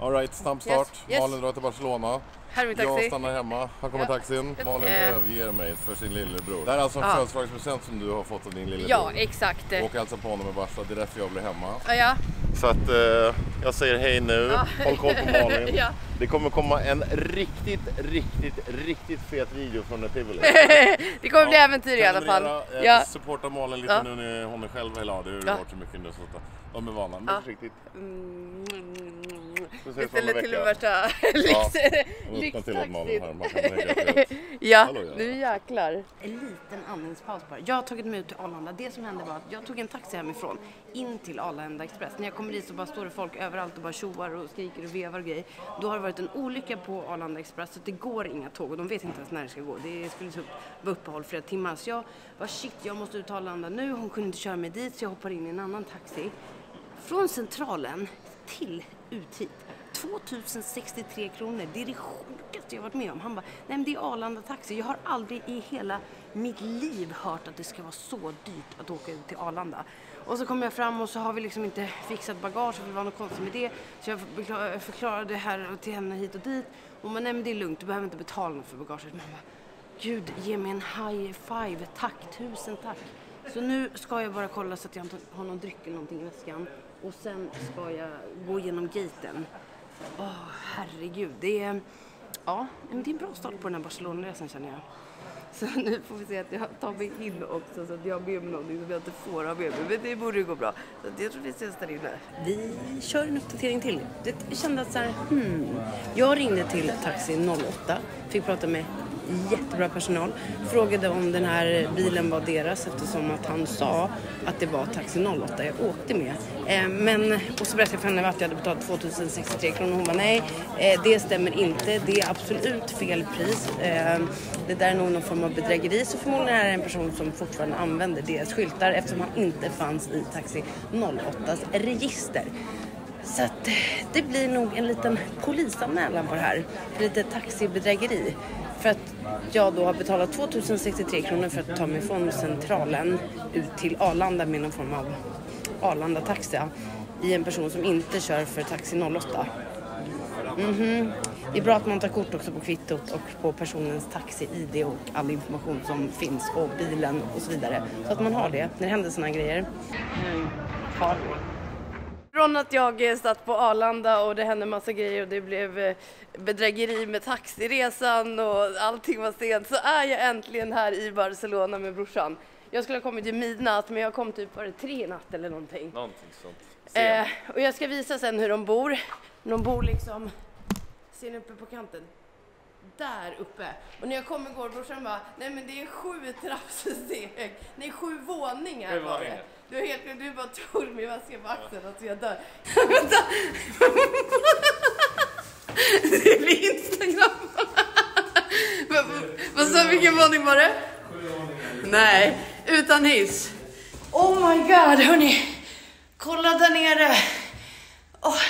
Alright, snabb start. Yes, yes. Malin drar till Barcelona. Här är min Jag taxi. stannar hemma. Här kommer Ja. taxin. Malin Eh. överger mig för sin lillebror. Det här är alltså en Ja. födelsedagspresent som du har fått av din lillebror. Ja, exakt. Och hälsa på honom i Barca. Det är därför jag blir hemma. Ja, ja. Så att eh, jag säger hej nu. Ja. Håll koll på Malin. Ja. Det kommer komma en riktigt, riktigt, riktigt fet video från ett tivoli. Det kommer bli äventyr i alla fall. Eh, Ja. Supporta Malin lite Ja. nu när hon är själv glad. Det har Ja. varit så mycket nu så de är vana. Men Ja. försiktigt. Mm. Istället till värsta lyxtaxin. Ja. nu jäklar. En liten andningspaus bara. Jag har tagit mig ut till Arlanda. Det som hände var att jag tog en taxi hemifrån in till Arlanda Express. När jag kommer dit så bara står det folk överallt och bara tjoar och skriker och vevar och grejer. Då har det varit en olycka på Arlanda Express så det går inga tåg och de vet inte ens när det ska gå. Det skulle typ vara uppehåll flera timmar. Så jag bara shit, jag måste ut till Arlanda nu. Hon kunde inte köra mig dit så jag hoppar in i en annan taxi. Från Centralen till ut hit. 2063 kronor. Det är det sjukaste jag varit med om. Han bara, nej men det är Arlanda Taxi. Jag har aldrig i hela mitt liv hört att det ska vara så dyrt att åka ut till Arlanda. Och så kommer jag fram och så har vi liksom inte fixat bagage för det var något konstigt med det. Så jag förklarade det här till henne hit och dit. Hon bara, nej men det är lugnt, du behöver inte betala något för bagaget. Man bara, Gud, ge mig en high five. Tack, tusen tack. Så nu ska jag bara kolla så att jag inte har någon dryck eller någonting i väskan. Och sen ska jag gå igenom gaten. Åh, herregud. Det är, ja, men det är en bra start på den här Barcelona-resan känner jag. Så nu får vi se att jag tar mig in också så att jag har med mig någonting som jag inte får ha med mig. Men det borde ju gå bra. Så att jag tror vi ses där inne. Vi kör en uppdatering till. Det kändes så här, hmm. Jag ringde till Taxi 08, fick prata med jättebra personal. Frågade om den här bilen var deras eftersom att han sa att det var Taxi 08 jag åkte med. Eh, men, och så berättade jag för henne att jag hade betalat 2063 kronor. Hon bara nej, eh, det stämmer inte. Det är absolut fel pris. Eh, det där är nog någon form av bedrägeri. Så förmodligen är det en person som fortfarande använder deras skyltar eftersom han inte fanns i Taxi 08s register. Så att eh, det blir nog en liten polisanmälan på det här. Lite taxibedrägeri. För att jag då har betalat 2063 kronor för att ta mig från Centralen ut till Arlanda med någon form av Arlanda-taxi i en person som inte kör för Taxi 08. Mhm. Det är bra att man tar kort också på kvittot och på personens taxi-id och all information som finns på bilen och så vidare. Så att man har det när det händer sådana grejer. Mm. Från att jag eh, satt på Arlanda och det hände massa grejer och det blev eh, bedrägeri med taxiresan och allting var sent så är jag äntligen här i Barcelona med brorsan. Jag skulle ha kommit i midnatt men jag kom typ var det tre i natt eller någonting. Någonting sånt. Eh, och jag ska visa sen hur de bor. De bor liksom, ser ni uppe på kanten? Där uppe. Och när jag kom igår brorsan bara, nej men det är sju trappsteg, nej sju våningar Sju var det. Du, är helt, du bara tog min väska på axeln, alltså jag dör. Vänta! det blir Instagram. Vad- sa vilken våning var det? Nej, utan hiss. Oh my god hörni! Kolla där nere! Oh.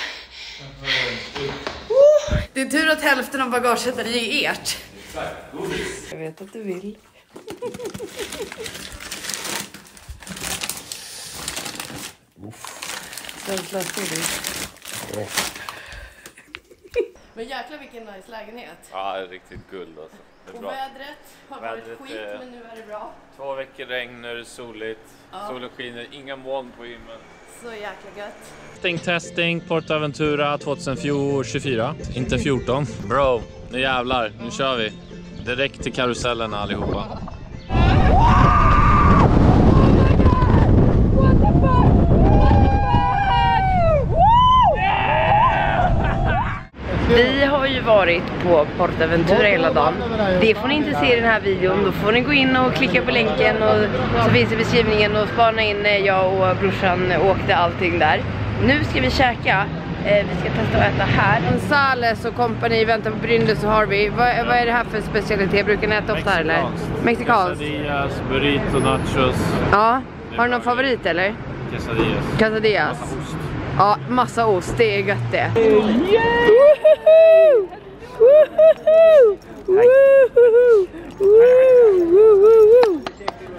Det är tur att hälften av bagaget är i ert. Jag vet att du vill. Känsla stor. Men jäklar vilken nice lägenhet. Ja, riktigt guld alltså. Det är Och bra. vädret har varit Vädret skit är- men nu är det bra. Två veckor regn, nu är det soligt. Solen skiner, inga moln på himlen. Så jäkla gött. Testing, testing, Portaventura 2024, inte 14. Bro, nu jävlar, nu kör vi. Direkt till karusellen allihopa. Vi har ju varit på Portaventura hela dagen. Det får ni inte se i den här videon. Då får ni gå in och klicka på länken och så finns det i beskrivningen och spana in när jag och brorsan åkte allting där. Nu ska vi käka. Eh, vi ska testa att äta här. Gonzales och company väntar på Bryndes och Harvey. Vad, vad är det här för specialitet? Brukar ni äta ofta här eller? Mexikanskt? Quesadillas, burrito, nachos, Ja. Har du någon favorit eller? quesadillas. Quesadillas? Ja, massa ost. Det är gött det.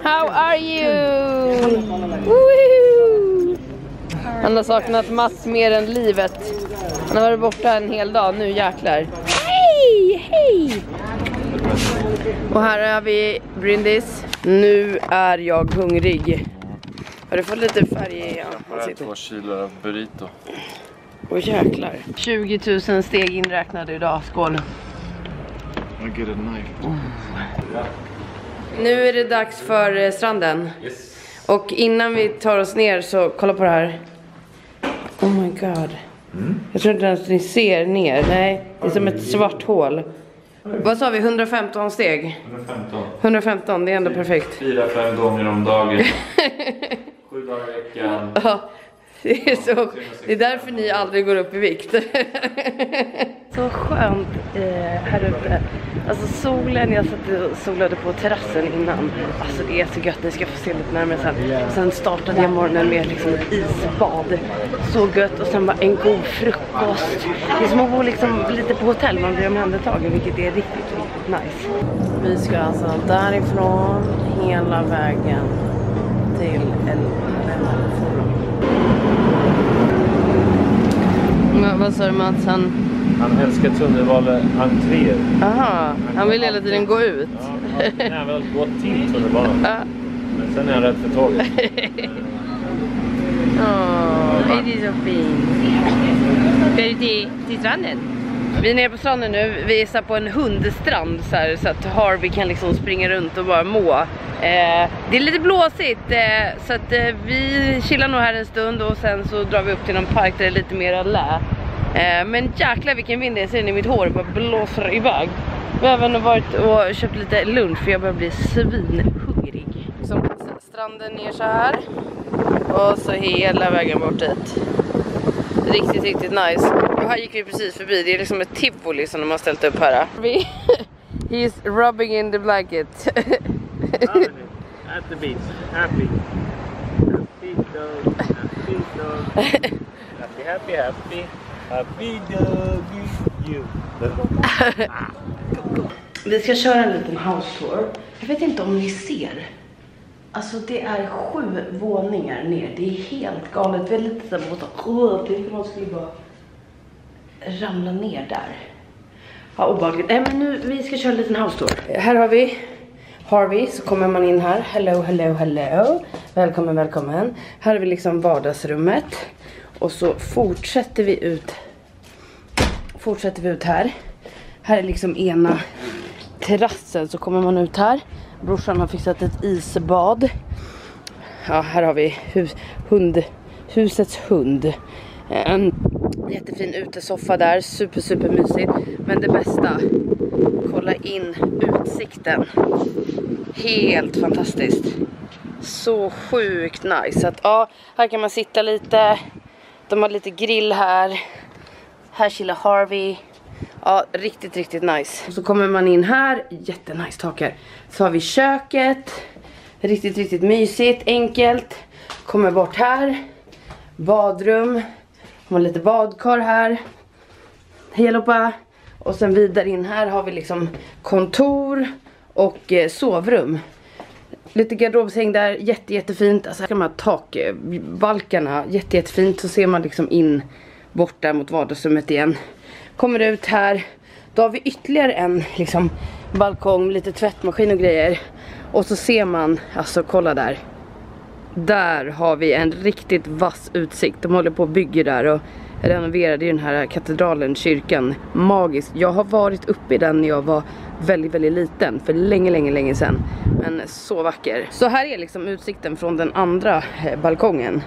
How are you? Han har saknat Mats mer än livet. Han har varit borta en hel dag, nu jäklar. Hej, hej! Och här har vi Brindis. Nu är jag hungrig. Har du fått lite färg i ansiktet? Två kilo burrito. Åh jäklar. 20 000 steg inräknade idag, skål. I get a knife. Nu är det dags för eh, stranden. Och innan vi tar oss ner så kolla på det här. Oh my god. Jag tror inte ens ni ser ner. Nej, det är som ett svart hål. Vad sa vi? 115 steg? 115. 115, det är ändå perfekt. Fyra, fem gånger om dagen. Dagar i veckan. Ja, det är, så, det är därför ni aldrig går upp i vikt. Så skönt eh, här ute. Alltså solen, jag satt och solade på terrassen innan. Alltså det är så gött, ni ska få se lite närmare sen. Sen startade jag morgonen med liksom ett isbad. Så gött och sen bara en god frukost. Det är som att bo liksom lite på hotell, man blir omhändertagen vilket är riktigt, riktigt nice. Vi ska alltså därifrån hela vägen till El Forum. Ja, vad sa du Mats? Han... Han älskar tunnelbaneentréer. Aha, han vill hela tiden gå ut. Ja, han har väl gått till tunnelbanan. Ja. Men sen är han rädd för tåget. Åh, det är så fint. Ska du till, till stranden? Vi är nere på stranden nu, vi är på en hundstrand så, här, så att Harvey kan liksom springa runt och bara må. Eh, det är lite blåsigt eh, så att eh, vi chillar nog här en stund och sen så drar vi upp till någon park där det är lite mer lä. Eh, men jäklar vilken vind det är, ser ni mitt hår bara blåser iväg. Vi har även varit och köpt lite lunch för jag börjar bli svinhungrig. Som stranden ner så här. Och så hela vägen bort dit. Riktigt, riktigt nice. Och här gick vi precis förbi. Det är liksom ett tivoli som de har ställt upp här. Vi He's rubbing in the blanket. At the beach. Happy. Happy dog. Happy dog. Happy, happy, happy. Happy dog. You. Vi ska köra en liten house tour. Jag vet inte om ni ser. Alltså det är sju våningar ner. Det är helt galet. Vi är lite såhär båda. Åh, tänk om man skulle bara ramla ner där. Ja, obehagligt. Nej men nu, vi ska köra en liten house tour. Här har vi Harvey, så kommer man in här. Hello, hello, hello. Välkommen, välkommen. Här har vi liksom vardagsrummet. Och så fortsätter vi ut. Fortsätter vi ut här. Här är liksom ena terrassen så kommer man ut här. Brorsan har fixat ett isbad. Ja, här har vi hus, hund, husets hund. En jättefin utesoffa där, super super mysigt. Men det bästa, kolla in utsikten. Helt fantastiskt. Så sjukt nice. Så att, ja, här kan man sitta lite. De har lite grill här. Här chillar Harvey. Ja, riktigt, riktigt nice. Och så kommer man in här, jättenice tak här. Så har vi köket. Riktigt, riktigt mysigt, enkelt. Kommer bort här. Badrum. De Har lite badkar här. Hej allihopa. Och sen vidare in här har vi liksom kontor och eh, sovrum. Lite garderobshäng där, jätte, jättefint. Alltså de här takbalkarna, jätte, jättefint. Så ser man liksom in bort där mot vardagsrummet igen. Kommer ut här, då har vi ytterligare en liksom balkong, lite tvättmaskin och grejer. Och så ser man, alltså kolla där. Där har vi en riktigt vass utsikt. De håller på och bygger där och renoverade ju den här katedralen, kyrkan. Magiskt. Jag har varit uppe i den när jag var väldigt, väldigt liten. För länge, länge, länge sedan. Men så vacker. Så här är liksom utsikten från den andra eh, balkongen.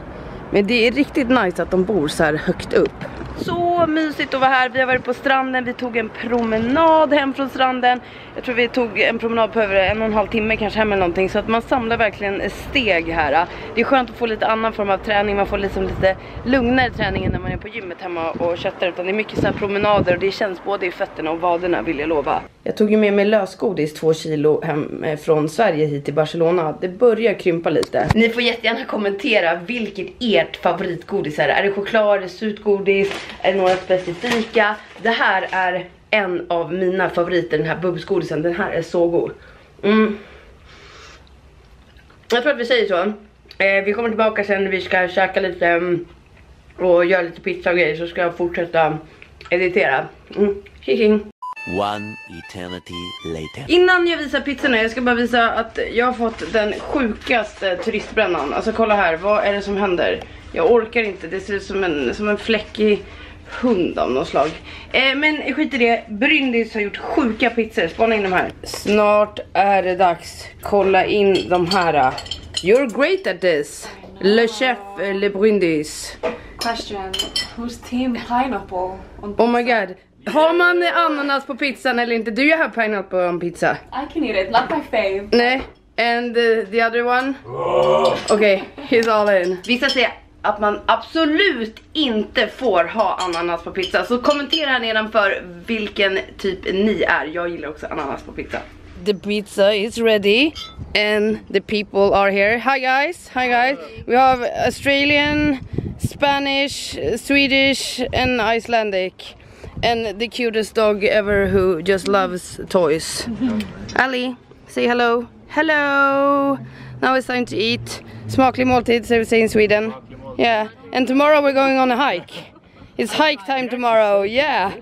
Men det är riktigt nice att de bor så här högt upp. Så mysigt att vara här. Vi har varit på stranden. Vi tog en promenad hem från stranden. Jag tror vi tog en promenad på över en och en halv timme kanske hem eller någonting. Så att man samlar verkligen steg här. Det är skönt att få lite annan form av träning. Man får liksom lite lugnare träning än när man är på gymmet hemma och köttar. Utan det är mycket så här promenader och det känns både i fötterna och vaderna vill jag lova. Jag tog ju med mig lösgodis två kilo hem eh, från Sverige hit till Barcelona. Det börjar krympa lite. Ni får jättegärna kommentera vilket ert favoritgodis är. Är det choklad, är det sutgodis, är det några specifika? Det här är en av mina favoriter, den här bubbsgodisen. Den här är så god. Mm. Jag tror att vi säger så. Eh, vi kommer tillbaka sen vi ska käka lite mm, och göra lite pizza och grejer så ska jag fortsätta irriterad. Mm. One eternity later. Innan jag visar pizzorna, jag ska bara visa att jag har fått den sjukaste turistbrännan. Alltså kolla här, vad är det som händer? Jag orkar inte, det ser ut som en, som en fläckig hund av något slag. Eh, men skit i det, Bryndis har gjort sjuka pizzor, spana in de här. Snart är det dags, kolla in de här. You're great at this. Le chef, eh, Le Bryndis. Question: Who's team pineapple? On Oh my god. Har man ananas på pizzan eller inte? Do you have pineapple on pizza? I can eat it. Not my fave. Nej. And uh, the other one? Okej, okay, he's all in. Vissa säger att man absolut inte får ha ananas på pizza. Så kommentera här nedanför vilken typ ni är. Jag gillar också ananas på pizza. The pizza is ready and the people are here. Hi guys, hi guys. We have Australian, Spanish, Swedish and Icelandic. And the cutest dog ever who just loves toys. Ali, say hello. Hello! Now it's time to eat. Smaklig måltid, so we say in Sweden. Yeah, and tomorrow we're going on a hike. It's hike time tomorrow, yeah!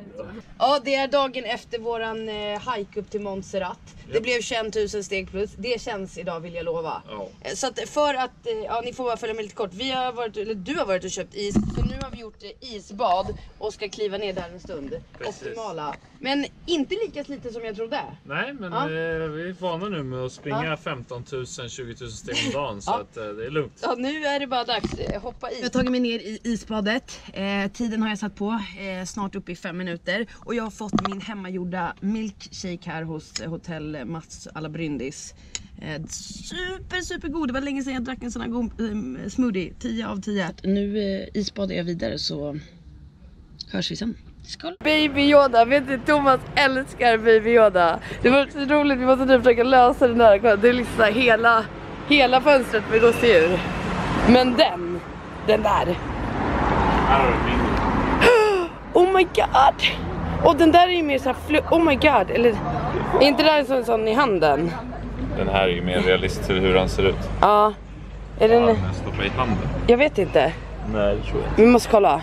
Ja, det är dagen efter våran eh, hike upp till Montserrat. Det blev 21 000 steg plus. Det känns idag vill jag lova. Eh, Så att för att, eh, ja ni får bara följa med lite kort. Vi har varit, eller du har varit och köpt is. Har vi gjort isbad och ska kliva ner där en stund. Precis. Optimala. Men inte lika sliten som jag trodde. Nej, men Ja. eh, vi är vana nu med att springa 15 000, 20 000 steg om dagen så Ja. att, eh, det är lugnt. Ja, nu är det bara dags. Eh, Hoppa i. Jag har tagit mig ner i isbadet. Eh, tiden har jag satt på. Eh, snart uppe i fem minuter. Och jag har fått min hemmagjorda milkshake här hos hotell Mats alla Bryndis. Eh, super, super god. Det var länge sedan jag drack en sån här god eh, smoothie. 10 av 10. Nu eh, isbadar jag vidare så hörs vi sen. Skål! Baby Yoda, vet du Thomas älskar Baby Yoda. Det var så roligt, vi måste nu försöka lösa den här. Kolla, Det är liksom så här hela, hela fönstret med gosedjur. Men den, den där. Här har du min. Oh my god! Och den där är ju mer såhär flu... Oh my god! Eller, är inte det där en sån, sån i handen? Den här är ju mer realist till hur han ser ut. Ja. Är den... Ja, men stoppa i handen. Jag vet inte. Nej, det tror jag Vi måste kolla.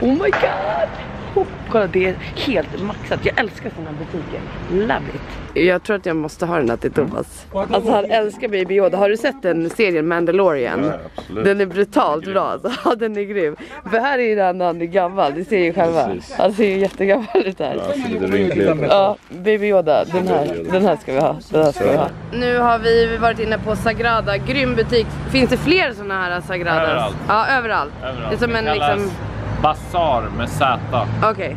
Oh my god! Oh, kolla det är helt maxat. Jag älskar såna här butiker. Love it. Jag tror att jag måste ha den här till Thomas. Alltså han älskar Baby Yoda. Har du sett den serien Mandalorian? Ja, absolut. Den är brutalt bra alltså. Ja den är grym. För här är ju den när han är gammal. Det ser ju själva. Precis. Han ser ju jättegammal ut här. Alltså. Ja, Baby Yoda, den här, den här ska vi ha. Den här ska vi ha. Nu har vi varit inne på Sagrada, grym butik. Finns det fler såna här Sagradas? Överallt. Ja, överallt. Överallt. Det är som en liksom, Basar med Z. okej.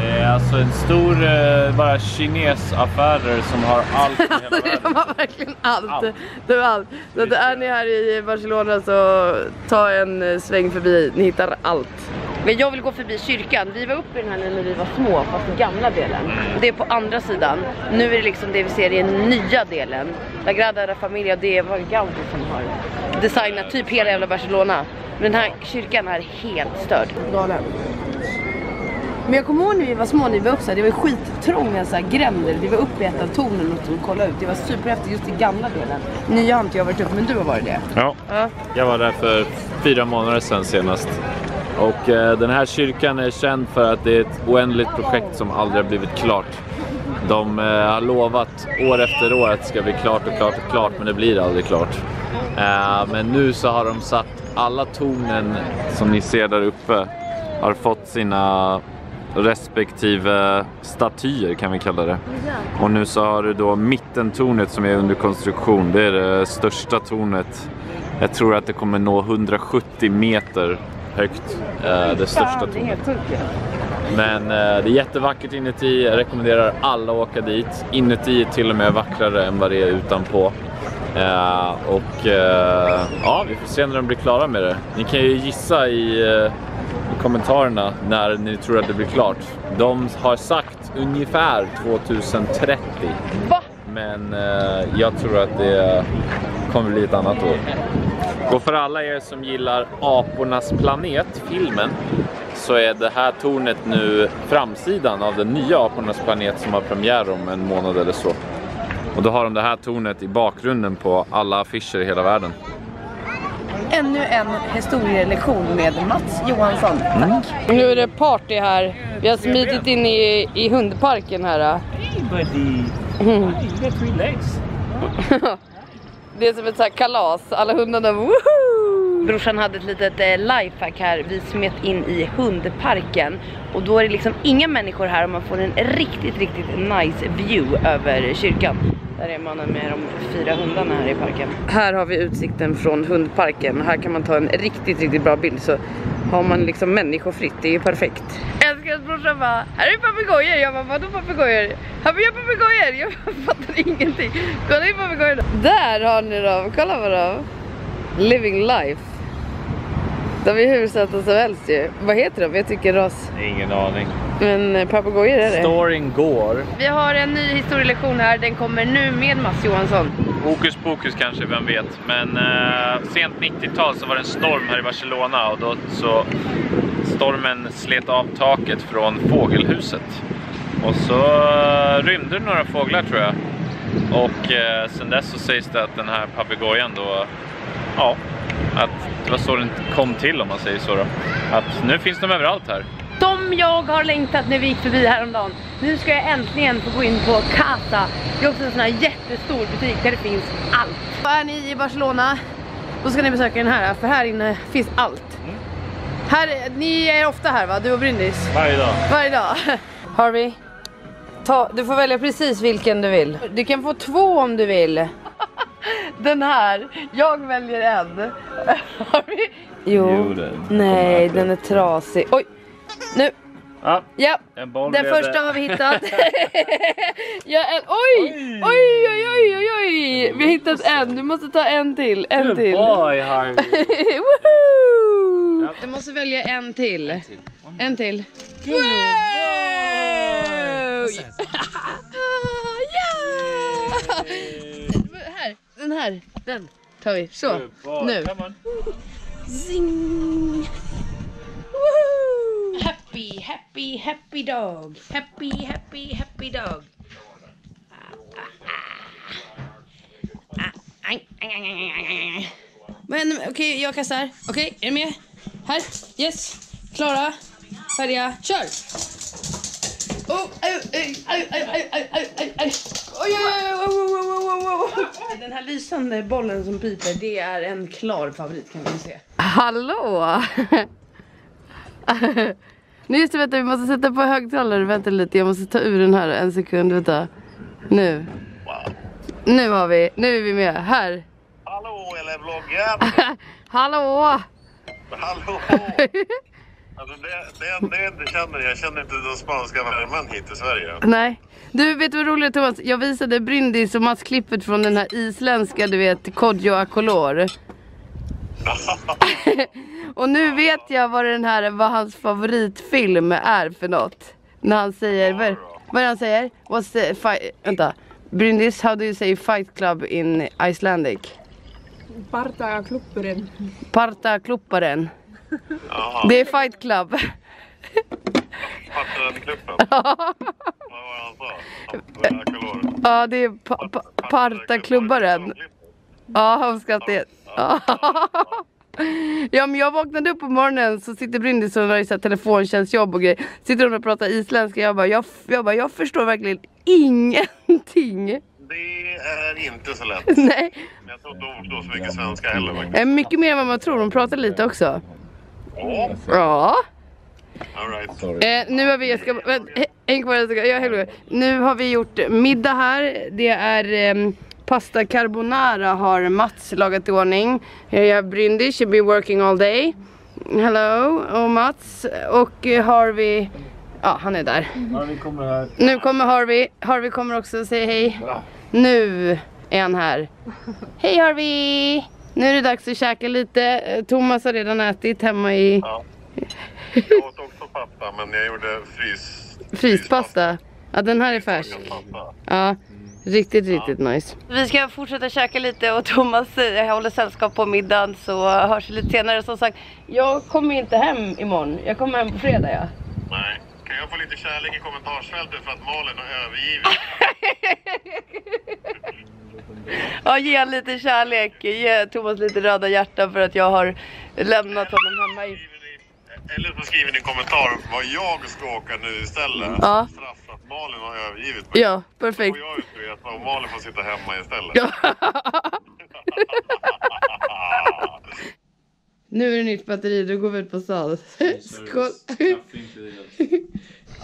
Det är alltså en stor eh, bara kinesaffärer som har allt i hela De världen. har verkligen allt. Allt. De har allt. Så att är ni här i Barcelona så ta en eh, sväng förbi, ni hittar allt. Men jag vill gå förbi kyrkan. Vi var uppe i den här när vi var små, fast i gamla delen. Det är på andra sidan. Nu är det liksom det vi ser i den nya delen. La Grada la Familia, det var Gaudi som har designat typ hela jävla Barcelona. Men den här kyrkan är helt störd. Galen. Men jag kommer ihåg när vi var små, när vi var uppe så här, det var skittrånga så här, gränder. Vi var uppe i ett av tornen och kollade ut. Det var superhäftigt just i gamla delen. Nya har inte jag varit uppe, men du har varit det. Ja, Ja. jag var där för fyra månader sedan senast. Och eh, den här kyrkan är känd för att det är ett oändligt projekt som aldrig har blivit klart. De eh, har lovat år efter år att det ska bli klart och klart och klart, men det blir aldrig klart. Eh, men nu så har de satt alla tornen som ni ser där uppe har fått sina respektive statyer kan vi kalla det. Och nu så har du då mittentornet som är under konstruktion. Det är det största tornet. Jag tror att det kommer nå 170 meter högt. Eh, det största tornet. Men eh, det är jättevackert inuti. Jag rekommenderar alla att åka dit. Inuti är till och med vackrare än vad det är utanpå. Eh, och ja, vi får se när de blir klara med det. Ni kan ju gissa i, i kommentarerna när ni tror att det blir klart. De har sagt ungefär 2030. Va? Men jag tror att det kommer bli ett annat år. Och för alla er som gillar Apornas planet, filmen, så är det här tornet nu framsidan av den nya Apornas planet som har premiär om en månad eller så. Och då har de det här tornet i bakgrunden på alla affischer i hela världen. ännu en historielektion med Mats Johansson. Tack. Nu är det party här. Vi har smitit in i, i hundparken här. Det är som ett så här kalas, alla hundarna woho! Brorsan hade ett litet eh, lifehack här, vi smet in i hundparken och då är det liksom inga människor här och man får en riktigt, riktigt nice view över kyrkan. Där är mannen med de fyra hundarna här i parken. Här har vi utsikten från hundparken, här kan man ta en riktigt, riktigt bra bild så har man liksom människofritt, det är ju perfekt. Att brorsan bara, här är papegojor, jag bara vadå papegojor? Han bara, jag papegojor, jag fattar ingenting. Kolla in papegojorna. Där har ni dem, kolla på dem. Living life. De är hur söta som helst ju. Vad heter de? Jag tycker ras. Ingen aning. Men eh, papegojor är det. Storyn går. Vi har en ny historielektion här, den kommer nu med Mats Johansson. Hokus pokus kanske, vem vet. Men eh, sent 90-tal så var det en storm här i Barcelona och då så stormen slet av taket från fågelhuset. Och så rymde det några fåglar tror jag. Och eh, sen dess så sägs det att den här papegojan då, ja, att det var så den kom till om man säger så då. Att nu finns de överallt här. Som jag har längtat när vi gick förbi häromdagen. Nu ska jag äntligen få gå in på Casa. Det är också en sån här jättestor butik där det finns allt. Är ni i Barcelona, då ska ni besöka den här, för här inne finns allt. Här, ni är ofta här va? Du och Bryndis? Varje dag. Varje dag. Harvey, ta, du får välja precis vilken du vill. Du kan få två om du vill. Den här, jag väljer en. Harvey? Jo, Jo, den- nej den är trasig. Oj, nu. Ja, Ja, en boll den första det. har vi hittat. ja, en, oj, oj, oj, oj, oj, oj. Vi har hittat en, du måste ta en till, en till. Boy, Harvey. Woohoo! Du måste välja en till. En till. Wow! Ja! Här, den här, den tar vi. Så, nu. Zing! Woohoo! Happy, happy, happy dog. Happy, happy, happy dog. Men okej, jag kastar. Okej, är du med? Här, yes. Klara, färdiga, kör! Oh, aj, aj, aj, aj, aj, aj, aj, aj, aj. Oj, oj, oj, oj, oj, oj, oj, oj, oj. Den här lysande bollen som piper, det är en klar favorit kan vi se. Hallå! Nu just det, vänta, vi måste sätta på högtalare. Vänta lite, jag måste ta ur den här en sekund. Vänta. Nu. Nu har vi, nu är vi med. Här. Hallå eller vloggen! Hallå! Hallå! Alltså det, det, det jag inte känner, jag känner inte den spanska värmen hit till Sverige. Nej. Du, vet du vad roligt Thomas? Jag visade Bryndis och Mats klippet från den här isländska, du vet, Kodjo Akolor. och nu vet jag vad den här, vad hans favoritfilm är för något. När han säger, vad, vad han säger? What's the fight, vänta. Bryndis, how do you say fight club in Icelandic? Partaklubbaren. Parta klupparen. Jaha, Det är fight club. den kluppen? Vad var det han sa? Ja, det är pa, pa, partaklubbaren. Ja, han skrattade. Ja. ja, men jag vaknade upp på morgonen så sitter Bryndis och har ju så telefontjänstjobb och grejer. Sitter hon och pratar isländska. Jag bara, jag, jag bara, jag förstår verkligen ingenting. Det är inte så lätt. Nej, Men jag tror inte hon förstår så mycket svenska heller faktiskt. eh, mycket mer än vad man tror. Hon pratar lite också. Ja, Ja. alright. Eh, nu har vi, jag ska, vänt, hä- häng kvar en sekund, jag hänger kvar. Nu har vi gjort middag här. Det är ehm, pasta carbonara har Mats lagat i ordning. Jag har Bryndis, you've been working all day. Hello, och Mats. Och eh, Harvey, ja han är där. Harvey kommer här. Nu kommer Harvey. Harvey kommer också säga hej. Nu är han här. Hej Harvey! Nu är det dags att käka lite. Eh, Thomas har redan ätit hemma i Ja. Jag åt också pasta men jag gjorde frys... fryspasta. Ja den här är färsk. Ja, riktigt, riktigt nice. Vi ska fortsätta käka lite och Thomas håller sällskap på middagen så hörs vi lite senare. Som sagt, jag kommer inte hem imorgon. Jag kommer hem på fredag ja. Nej. Kan jag få lite kärlek i kommentarsfältet för att Malin har övergivit Ja, ge han lite kärlek. Ge Thomas lite röda hjärtan för att jag har lämnat honom hemma i... Eller så skriver ni en kommentar vad jag ska åka nu istället. Ja. Straff för att Malin har övergivit mig. Ja, perfekt. Och jag utreda och Malin får sitta hemma istället. Ja. Nu är det nytt batteri, då går vi ut på stan. Skål!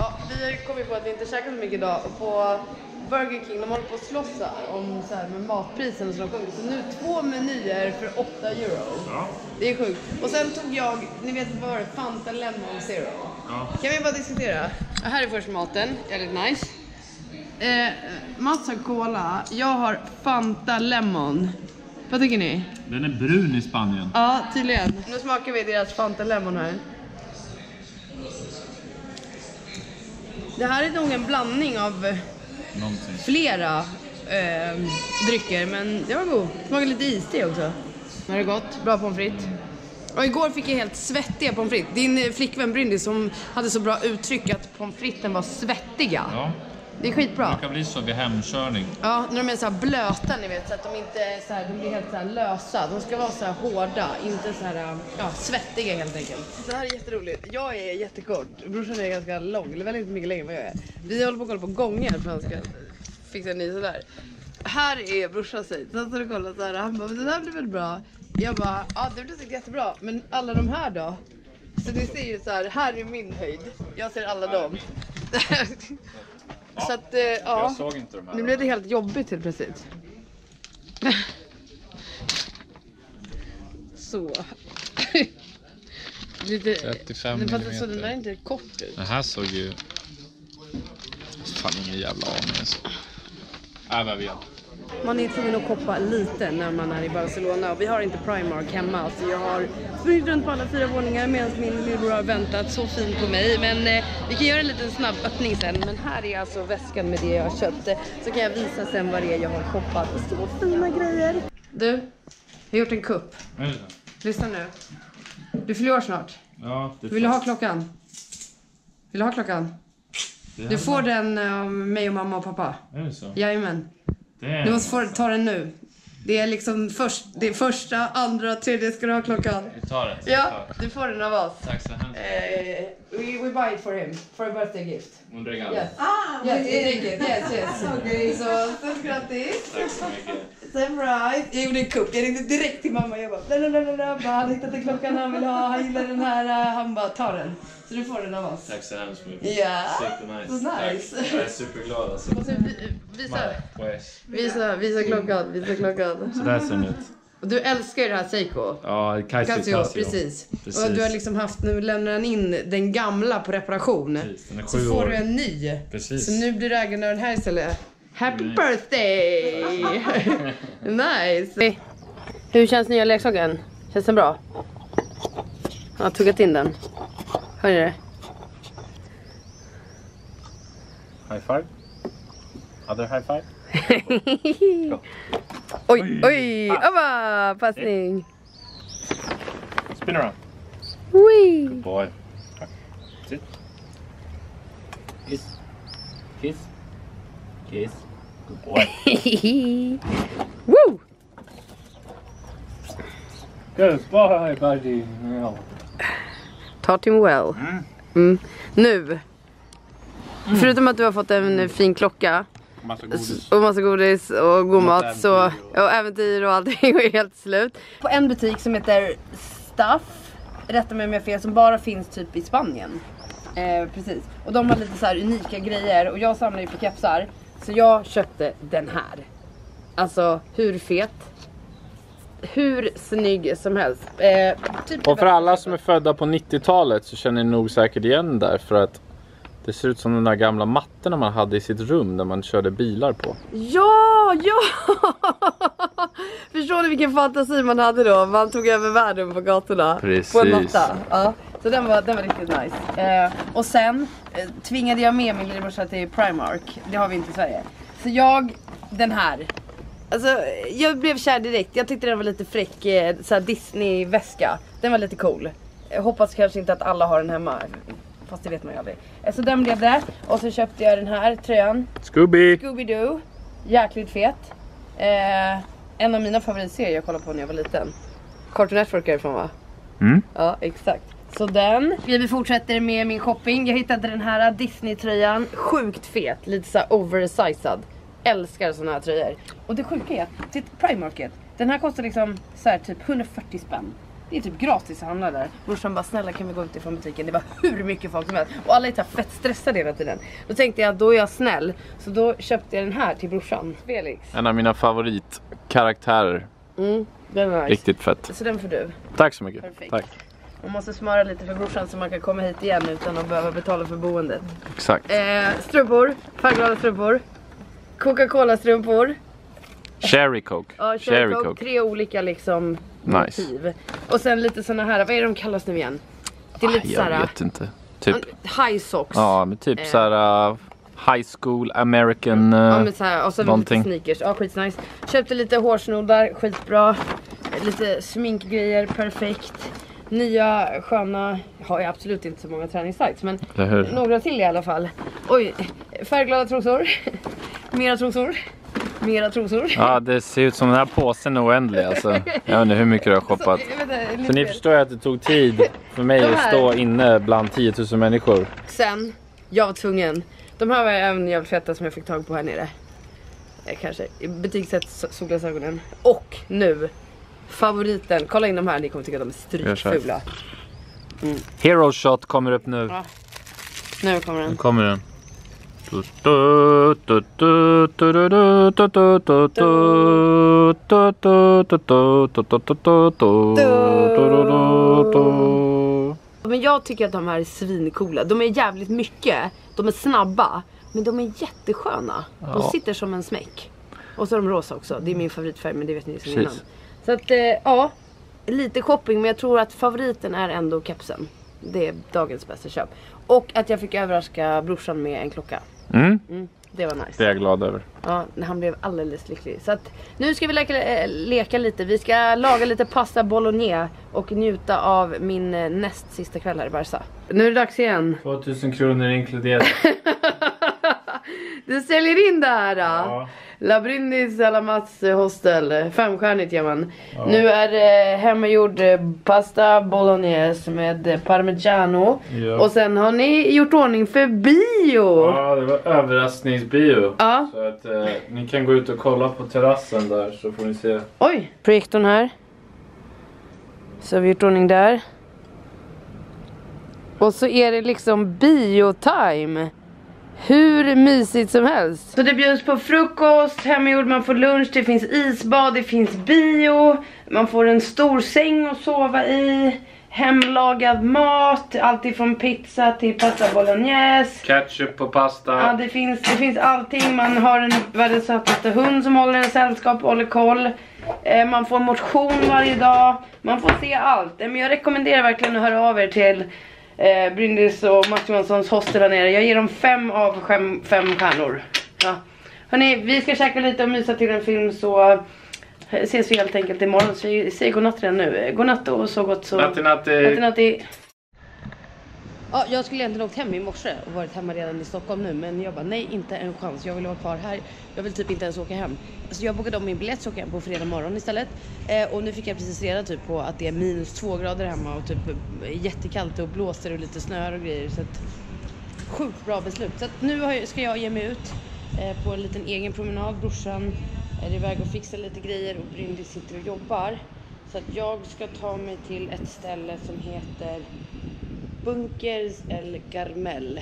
Ja, vi har kommit på att vi inte käkat så mycket idag och på Burger King, de håller på att slåss här om så här med matprisen och så de kommer. Så nu två menyer för 8 euro. Det är sjukt. Och sen tog jag, ni vet vad var det? Fanta Lemon Zero. Kan vi bara diskutera? Här är först maten, jävligt nice. Eh, Mats har cola, jag har Fanta Lemon. Vad tycker ni? Den är brun i Spanien. Ja, tydligen. Nu smakar vi deras Fanta Lemon här. Det här är nog en blandning av eh, Någonting. flera eh, drycker, men det var god. Smakar lite iste också. Det gott? Bra pommes frites. Och igår fick jag helt svettiga pommes frites. Din flickvän Bryndis som hade så bra uttryck att pommes fritesen var svettiga. Ja, Det är skitbra. det kan bli så vid hemkörning. Ja, när de är så här blöta ni vet så att de inte är så här, de blir helt så här lösa. De ska vara så här hårda, inte så här, ja, svettiga helt enkelt. Det här är jätteroligt. Jag är jättekort. Brorsan är ganska lång, eller väldigt mycket längre än vad jag är. Vi håller på att kolla på gångar för att han ska fixa en ny sådär. Här är brorsans sätt. Så han står och kollar så här. Han bara, det där blir väl bra. Jag bara, ja det blir säkert jättebra. Men alla de här då? Så ni ser ju så här, här är min höjd. Jag ser alla dem. Så att, eh, ja. Jag såg inte de här. Nu blev det helt jobbigt helt plötsligt. Så. Lite... 35 Men fast så den där är inte kort ut. Det här såg ju... Fan ingen jävla aning alltså. Nej, vad vet. Man är tvungen att koppa lite när man är i Barcelona och vi har inte Primark hemma så jag har sprungit runt på alla fyra våningar medan min lillebror har väntat så fint på mig. Men eh, vi kan göra en liten snabb öppning sen. Men här är alltså väskan med det jag har köpt. Eh, Så kan jag visa sen vad det är jag har shoppat. Så fina grejer. Du, jag har gjort en kupp. Lyssna nu. Du fyller år snart. Ja, det Vill du ha klockan? Vill du ha klockan? Du får den av mig och mamma och pappa. Är det så? Jajamän. Det. Du måste få ta den nu. Det är liksom först, det är första, andra, tredje ska du ha klockan. Vi tar det. Ja, du får den av oss. Tack så hemskt Eh, we, we buy it for him, for a birthday gift. Regalo. Yes. Ah, yes, drink it. Yes, yes. okay. Så, stort grattis. Tack så mycket. Surprise! Jag gjorde en kupp. Jag ringde direkt till mamma. Jag bara, bla, bla. Han en klockan han vill ha. Han gillar den här. eh, Han bara, ta den. Så du får den av oss. Tack så hemskt mycket. Ja, Supernice. så nice. Tack. Jag är superglad alltså. Vi- Visa, visa, visa klockan. Visa klockan. Så där ser den ut. Och du älskar ju det här Seiko. Ja, Casio. Casio, precis. Precis. Och du har liksom haft, nu lämnar han in den gamla på reparation. Precis, den är Så sju får år. du en ny. Precis. Så nu blir du ägaren av den här istället. Happy birthday! nice! Hur känns nya leksaken? Känns den bra? Jag har tuggat in den. Hör ni det? High five. Other high five. Oj, oj! Abba! Passning! Spin around. Wee! Boy. Sit. Kiss. Kiss. Kiss. Good boy. Woo! Good boy, buddy. Ja. Taught him well. Mm. Nu. Förutom att du har fått en fin klocka Massa godis. och massa godis och god mat äventyr så, och- och äventyr och allting är helt slut. På en butik som heter Stuff, rätta mig om jag har fel, som bara finns typ i Spanien. Eh, precis. Och de har lite så här unika grejer och jag samlar ju på kepsar. Så jag köpte den här. Alltså hur fet? Hur snygg som helst. Eh, typ Och för alla som är födda på 90-talet så känner ni nog säkert igen där för att det ser ut som de där gamla mattorna man hade i sitt rum där man körde bilar på. Ja, ja! Förstår ni vilken fantasi man hade då? Man tog över världen på gatorna. På en Precis. matta. Ja. Så den var, den var riktigt nice. Eh, och sen eh, tvingade jag med min lillebrorsa till Primark. Det har vi inte i Sverige. Så jag, den här. Alltså, jag blev kär direkt. Jag tyckte den var lite fräck. Eh, Disney-väska. Den var lite cool. Jag hoppas kanske inte att alla har den hemma. Fast det vet man ju aldrig. Eh, Så den blev det. Och så köpte jag den här tröjan. Scooby! Scooby-Doo. Jäkligt fet. Eh, en av mina favoritserier jag kollade på när jag var liten. Cartoon Network är det från va? Mm. Ja, exakt. Så den. Vi fortsätter med min shopping. Jag hittade den här Disney-tröjan. Sjukt fet, lite så oversized. Älskar såna här tröjor. Och det sjuka är att till Primarket, den här kostar liksom så här typ 140 spänn. Det är typ gratis att handla där. Morsan bara snälla kan vi gå ut ifrån butiken? Det var hur mycket folk som helst. Och alla är här fett stressade hela tiden. Då tänkte jag då är jag snäll. Så då köpte jag den här till brorsan. Felix. En av mina favoritkaraktärer. Mm, den är nice. Riktigt fett. Så den får du. Tack så mycket. Perfekt. Tack. Man måste smöra lite för brorsan så man kan komma hit igen utan att behöva betala för boendet. Exakt. Eh, strumpor, färgglada strumpor. Coca-Cola strumpor. Cherry Coke. Ja, Cherry. Coke. Tre olika liksom Nice. motiv. Och sen lite såna här, vad är de kallas nu igen? Det är lite Ah, såhär, Jag vet inte. Typ. high socks. Ja, men typ Eh. så här uh, high school American. Uh, Ja men så här, och så lite någonting. sneakers, ja skitnice. Köpte lite hårsnoddar, skitbra. Lite sminkgrejer, perfekt. Nya sköna, jag har ju absolut inte så många träningstights men några till i alla fall. Oj, färgglada trosor. Mera trosor. Mera trosor. Ja, det ser ut som den här påsen är oändlig alltså. Jag vet inte hur mycket du har shoppat. Jag vet Så ni förstår ju att det tog tid för mig att stå inne bland 10 000 människor. Sen, jag var tvungen. De här var även jävligt feta som jag fick tag på här nere. Eh, kanske. I Betygsätt so- solglasögonen. Och nu, Favoriten. Kolla in de här, ni kommer tycka att de är strykfula. Mm. Hero shot kommer upp nu. Ja. Nu kommer den. Nu kommer den. Men jag tycker att de här är svinkola. De är jävligt mycket. De är snabba. Men de är jättesköna. De sitter som en smäck. Och så är de rosa också. Det är min favoritfärg men det vet ni ju sen innan. Så att eh, ja. Lite shopping men jag tror att favoriten är ändå kepsen. Det är dagens bästa köp. Och att jag fick överraska brorsan med en klocka. Mm, Mm, det var nice. det är jag glad över. Ja, han blev alldeles lycklig. Så att nu ska vi leka, eh, leka lite. Vi ska laga lite pasta bolognese och njuta av min eh, näst sista kväll här i Barca. Nu är det dags igen. 2000 kronor inkluderat. Du säljer in det här. Ja. La Brindis Alamats Hostel. Femstjärnigt gör man. Nu är det hemmagjord eh, pasta bolognese med eh, parmigiano. Ja. Och sen har ni gjort ordning för bio. Ja, det var överraskningsbio. Ja. Så att eh, ni kan gå ut och kolla på terrassen där så får ni se. Oj, projektorn här. Så har vi gjort ordning där. Och så är det liksom biotime. Hur mysigt som helst. Så det bjuds på frukost, hemmagjord, man får lunch, det finns isbad, det finns bio. Man får en stor säng att sova i. Hemlagad mat, alltifrån pizza till pasta bolognese. Ketchup på pasta. Ja, det finns, det finns allting. Man har en världens sötaste hund som håller en sällskap och håller koll. Eh, man får motion varje dag. Man får se allt. Eh, Men jag rekommenderar verkligen att höra av er till eh, Bryndis och Mats Johanssons hostel här nere. Jag ger dem fem av fem, fem stjärnor. Ja. Hörni, vi ska käka lite och mysa till en film så eh, ses vi helt enkelt imorgon. Så vi säger godnatt redan nu. Eh, Godnatt och så gott så... Natti natti. Natti natti. Ja, jag skulle egentligen åkt hem i morse och varit hemma redan i Stockholm nu men jag bara nej inte en chans. Jag vill vara kvar här. Jag vill typ inte ens åka hem. Så jag bokade om min biljett så åker jag hem på fredag morgon istället. Eh, och nu fick jag precis reda typ på att det är minus två grader hemma och typ eh, jättekallt och blåser och lite snö och grejer. Så att, sjukt bra beslut. Så att nu jag- ska jag ge mig ut eh, på en liten egen promenad. Brorsan är iväg och fixar lite grejer och Bryndis sitter och jobbar. Så att jag ska ta mig till ett ställe som heter Bunkers El Garmel.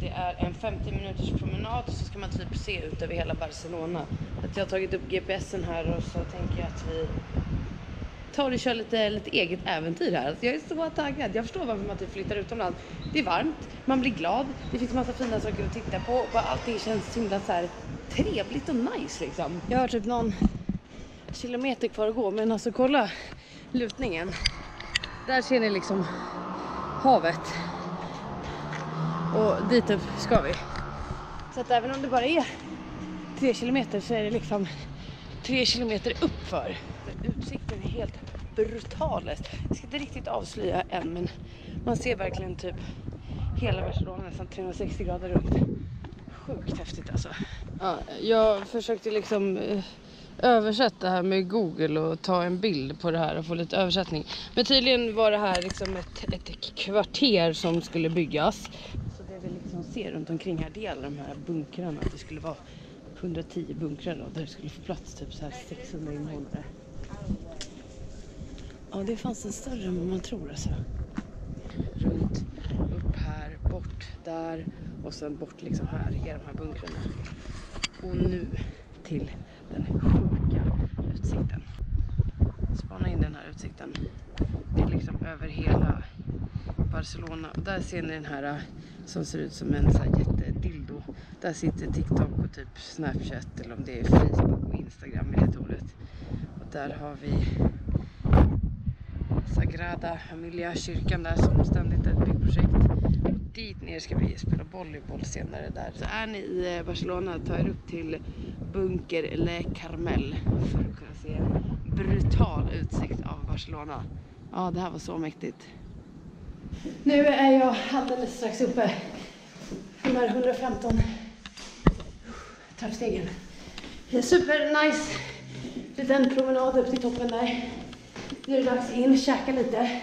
Det är en 50 minuters promenad och så ska man typ se ut över hela Barcelona. Att jag har tagit upp GPSen här och så tänker jag att vi tar och kör lite, lite eget äventyr här. Alltså jag är så taggad. Jag förstår varför man typ flyttar utomlands. Det är varmt, man blir glad, det finns massa fina saker att titta på och allting känns så himla så här trevligt och nice liksom. Jag har typ någon kilometer kvar att gå men alltså kolla lutningen. Där ser ni liksom havet. Och dit upp ska vi. Så att även om det bara är tre kilometer så är det liksom tre kilometer uppför. Utsikten är helt brutal. Jag ska inte riktigt avslöja än men man ser verkligen typ hela Barcelona nästan 360 grader runt. Sjukt häftigt alltså. Ja, jag försökte liksom eh, översatt det här med Google och ta en bild på det här och få lite översättning. Men tydligen var det här liksom ett, ett kvarter som skulle byggas. Så det vi liksom ser runt omkring här det är alla de här bunkrarna. Att det skulle vara 110 bunkrar då, där det skulle få plats typ så här 600 invånare. Ja, det fanns en större än vad man tror alltså. Runt, upp här, bort där och sen bort liksom här i de här bunkrarna. Och nu till den här. Spana in den här utsikten. Det är liksom över hela Barcelona. Och där ser ni den här äh, som ser ut som en sån här jättedildo. Där sitter TikTok och typ Snapchat eller om det är Facebook och Instagram i det ordet. Och där har vi Sagrada Familia kyrkan där som ständigt är ett byggprojekt. Och dit ner ska vi spela volleyboll senare där. Så är ni i äh, Barcelona, ta er upp till Bunker Le Carmel för att kunna se brutal utsikt av Barcelona. Ja, det här var så mäktigt. Nu är jag alldeles strax uppe. De här 115 trappstegen. Det super nice liten promenad upp till toppen där. Nu är det dags in, käka lite.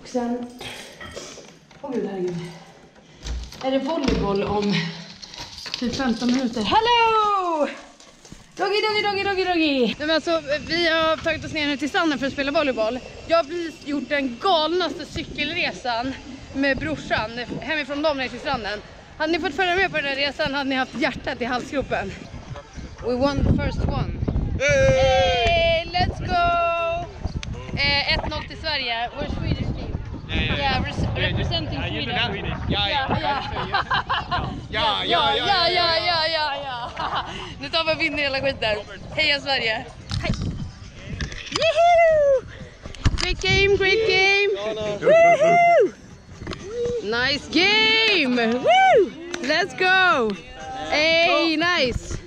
Och sen... Åh gud, herregud. Är det volleyboll om typ 15 minuter. Hello! Doggy, doggy, doggy, doggy, doggy. Nej, men alltså, vi har tagit oss ner nu till stranden för att spela volleyboll. Jag har precis gjort den galnaste cykelresan med brorsan hemifrån dem ner till stranden. Hade ni fått följa med på den här resan hade ni haft hjärtat i halsgropen. We won the first one. Hey, let's go! Eh, 1-0 till Sverige. We're Swedish team. Yeah, res- representing Sweden. Ja, ja, ja. Ja, ja, ja, ja. Nu tar vi och vinner hela skiten. Heja Sverige! Hej! Yahoo! Great game, great game! Woo! Nice game! Woo! Let's go! Hey, nice!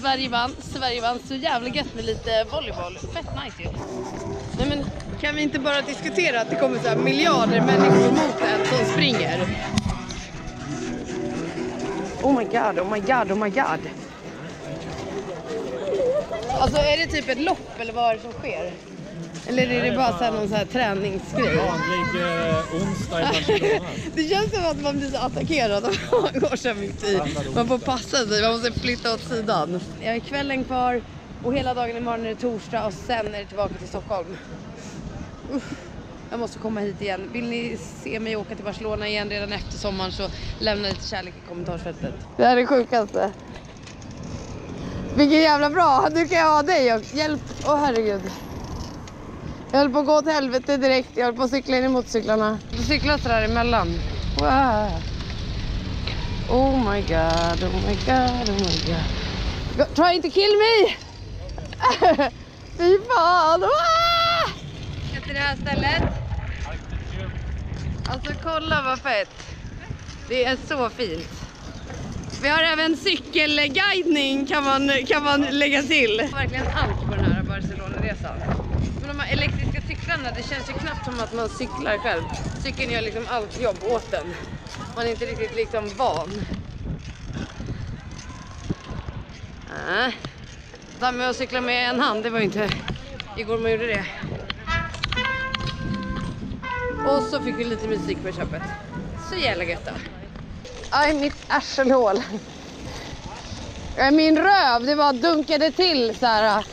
Sverige vann, Sverige vann. Så jävla gött med lite volleyboll. Fett nice ju. Kan vi inte bara diskutera att det kommer så här miljarder människor mot en som springer? Oh my god, oh my god, oh my god. Alltså är det typ ett lopp eller vad är det som sker? Eller är det bara så här någon så här träningsgrej? Vanlig eh, onsdag i Barcelona. Det känns som att man blir så attackerad om man går så mitt i. Man får passa sig, man måste flytta åt sidan. Jag har kvällen kvar och hela dagen imorgon är det torsdag och sen är det tillbaka till Stockholm. Jag måste komma hit igen. Vill ni se mig åka till Barcelona igen redan efter sommaren så lämna lite kärlek i kommentarsfältet. Det här är det sjukaste. Vilken jävla bra! Nu kan jag ha dig och hjälp. Åh herregud. Jag höll på att gå åt helvete direkt. Jag höll på att cykla in i motorcyklarna. Jag cyklar sådär emellan. Wow. Oh my god, oh my god, oh my god. Go, trying to kill me! Fy fan! Ah! Till det här stället. Alltså kolla vad fett. Det är så fint. Vi har även cykelguidning kan man, kan man lägga till. Verkligen allt på den här Barcelona-resan. Men de här elektriska cyklarna, det känns ju knappt som att man cyklar själv. Cykeln gör liksom allt jobb åt den. Man är inte riktigt liksom van. Äh. Det här med att cykla med en hand, det var ju inte igår man gjorde det. Och så fick vi lite musik på köpet. Så jävla gött då. Aj, mitt arselhål. Min röv, det bara dunkade till så här.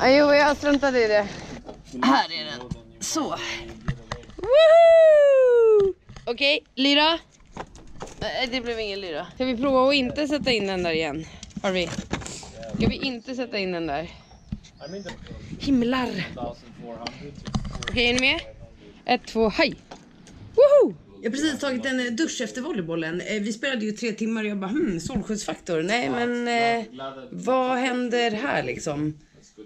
Ja, jo, jag struntade i det. Här är den. Så. Woohoo! Okej, lyra. Nej, det blev ingen lyra. Ska vi prova att inte sätta in den där igen? Harvey. Ska vi inte sätta in den där? Himlar. Okej, är ni med? Ett, två, hej! Woho! Jag har precis tagit en eh, dusch efter volleybollen. Eh, vi spelade ju tre timmar och jag bara hmm, solskyddsfaktor. Nej men eh, vad händer här liksom?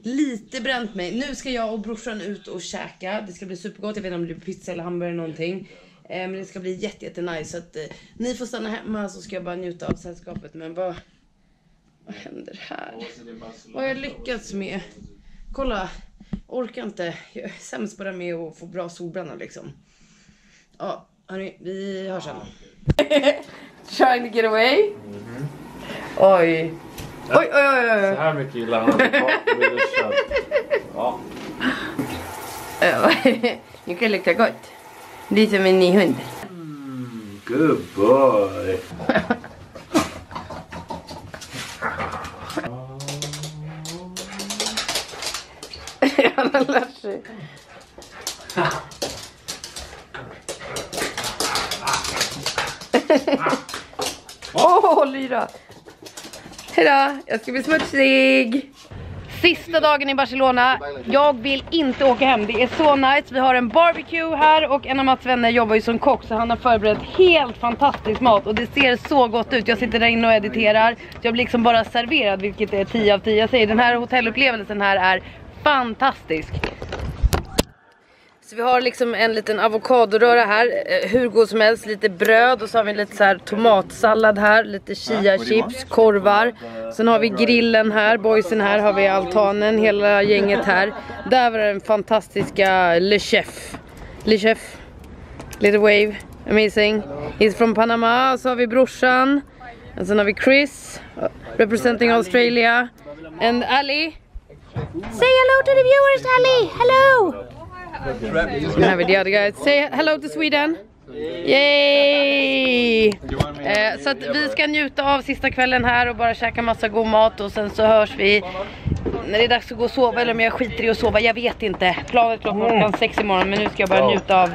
Lite bränt mig. Nu ska jag och brorsan ut och käka. Det ska bli supergott. Jag vet inte om det blir pizza eller hamburgare eller någonting. Eh, men det ska bli jätte, jätte nice. Så att eh, ni får stanna hemma så ska jag bara njuta av sällskapet. Men vad, vad händer här? Vad har jag lyckats med? Kolla, orkar inte. Jag är sämst på det med att få bra solbränna liksom. Ja, hörni, vi hörs sen. Trying to get away? Oj. Oj, oj, oj, oj. Så här mycket gillar han. Ja. Nu kan det lukta gott. Det är som en ny hund. Good boy. Han har lärt sig. Åh, oh, lyra! Hejdå, jag ska bli smutsig! Sista dagen i Barcelona. Jag vill inte åka hem. Det är så nice. Vi har en barbecue här och en av Mats vänner jobbar ju som kock så han har förberett helt fantastisk mat och det ser så gott ut. Jag sitter där inne och editerar. Jag blir liksom bara serverad vilket är 10 av 10. Jag säger den här hotellupplevelsen här är fantastisk. Så vi har liksom en liten avokadoröra här, eh, hur god som helst, lite bröd och så har vi lite så här tomatsallad här, lite chia chips, korvar. Sen har vi grillen här, boysen här, har vi altanen, hela gänget här. Där var den fantastiska Le Chef. Le Chef, Little Wave, amazing. He's from Panama, så har vi brorsan. Och sen har vi Chris, representing Australia. And Ali. Say hello to the viewers Ali, hello! The other guys. Say hello to Sweden. Yay! Eh, så att vi ska njuta av sista kvällen här och bara käka massa god mat och sen så hörs vi när det är dags att gå och sova eller om jag skiter i att sova, jag vet inte. Planet klockan klockan sex imorgon men nu ska jag bara njuta av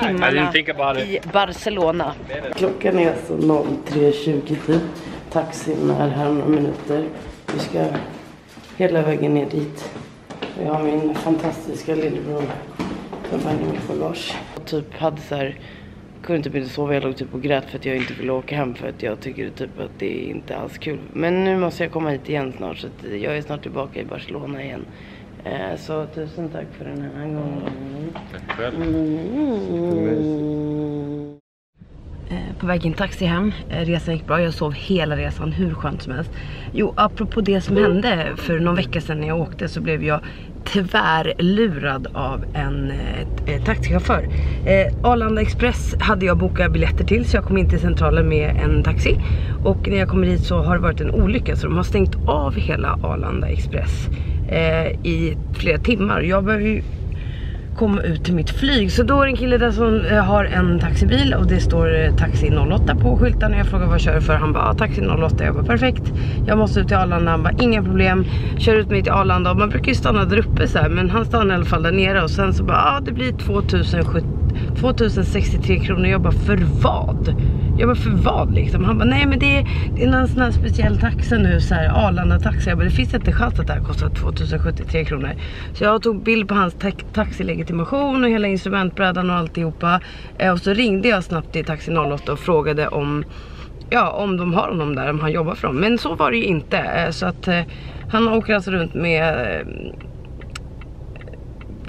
timmarna i Barcelona. Klockan är alltså 03.20 typ. Taxin är här om några minuter. Vi ska hela vägen ner dit. Jag har min fantastiska lillebror som bär ner mitt bagage. Jag typ hade så här, kunde typ inte sova, jag låg typ och grät för att jag inte ville åka hem för att jag tycker typ att det är inte alls kul. Men nu måste jag komma hit igen snart så att jag är snart tillbaka i Barcelona igen. Eh, Så tusen tack för den här gången. Tack själv. Mm. Eh, på väg in taxi hem, eh, resan gick bra, jag sov hela resan hur skönt som helst. Jo, apropå det som hände för någon vecka sedan när jag åkte så blev jag tvärlurad av en eh, eh, taxichaufför. Eh, Arlanda Express hade jag bokat biljetter till så jag kom in till centralen med en taxi. Och när jag kommer hit så har det varit en olycka så de har stängt av hela Arlanda Express eh, i flera timmar. Jag behöver ju komma ut till mitt flyg. Så då är det en kille där som eh, har en taxibil och det står eh, taxi 08 på skylten. Jag frågar vad jag kör för. Han bara ah, taxi 08. Jag bara perfekt. Jag måste ut till Arlanda. Han bara inga problem. Kör ut mig till Arlanda och man brukar ju stanna där uppe så här, men han stannar i alla fall där nere och sen så bara ah, det blir 2070 2063 kronor. Jag bara för vad? Jag bara för vad liksom? Han bara nej men det är, det är någon sån här speciell taxa nu så här Arlanda taxa. Jag bara det finns inte chans att det här kostar 2073 kronor. Så jag tog bild på hans ta taxilegitimation och hela instrumentbrädan och alltihopa. Eh, och så ringde jag snabbt till taxi 08 och frågade om ja, om de har honom där, om han jobbar för dem. Men så var det ju inte. Eh, så att eh, han åker alltså runt med eh,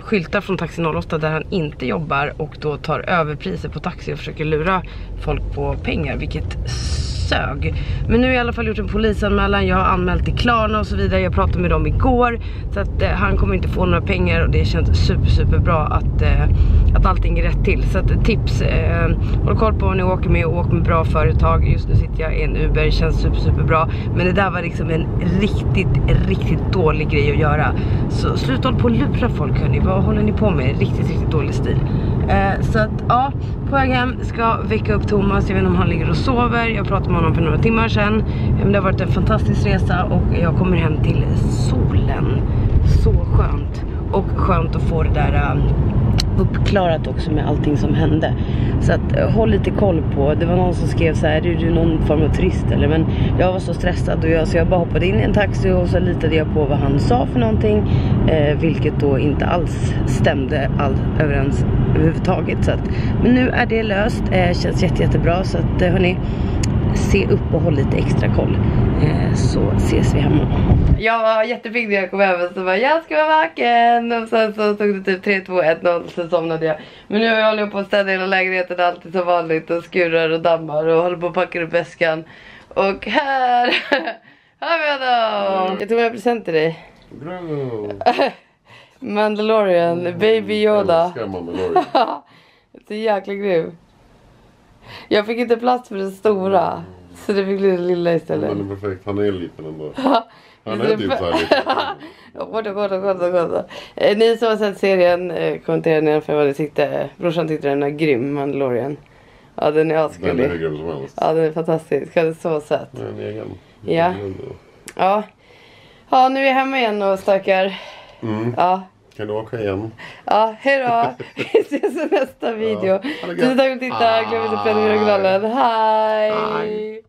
skyltar från Taxi 08 där han inte jobbar och då tar överpriser på taxi och försöker lura folk på pengar, vilket sög. Men nu har jag i alla fall gjort en polisanmälan, jag har anmält till Klarna och så vidare, jag pratade med dem igår så att eh, han kommer inte få några pengar och det känns super super bra att, eh, att allting är rätt till. Så att tips, eh, håll koll på vad ni åker med och åk med bra företag. Just nu sitter jag i en Uber, känns super super bra. Men det där var liksom en riktigt, riktigt dålig grej att göra. Så sluta hålla på och lura folk hörni, vad håller ni på med? Riktigt, riktigt dålig stil. Eh, så att ja, på väg hem ska väcka upp Thomas, jag vet inte om han ligger och sover. Jag pratar med honom för några timmar sedan. Men det har varit en fantastisk resa och jag kommer hem till solen. Så skönt. Och skönt att få det där ehm, uppklarat också med allting som hände. Så att eh, håll lite koll på. Det var någon som skrev så här, är du någon form av turist eller? Men jag var så stressad och jag, så jag bara hoppade in i en taxi och så litade jag på vad han sa för någonting. Eh, vilket då inte alls stämde all, överens överhuvudtaget. Så att, men nu är det löst. Eh, känns jätte, jättebra. Så att eh, hörni, se upp och håll lite extra koll. Eh, så ses vi hemma. Jag var jättepigg när jag kom hem och så bara jag ska vara vaken och sen så tog det typ 3, 2, 1, 0 sen somnade jag. Men nu håller jag på att städa hela lägenheten alltid som vanligt och skurar och dammar och håller på att packa upp väskan. Och här har vi honom! Jag tog med en present till dig. Mandalorian, baby Yoda. Älskar Mandalorian. Så jäkla grym. Jag fick inte plats för den stora. Så det fick bli det lilla istället. Han är perfekt. Han är liten ändå. Han är typ så här liten. Kolla, kolla. Eh, Ni som har sett serien, eh, kommentera ner för vad ni tyckte. Brorsan tyckte den är grym, Mandalorian. Ja, den är Den är hur asgullig. grym som helst. Ja, den är fantastisk. Den är så söt. Den är en egen. Ja. Ja. Ja, nu är jag hemma igen och stökar. Mm. Ja. Kan du åka igen? Ja, hejdå! Vi ses i nästa video. Tusen tack för att ni tittade. Glöm inte att prenumerera på kanalen. Hej!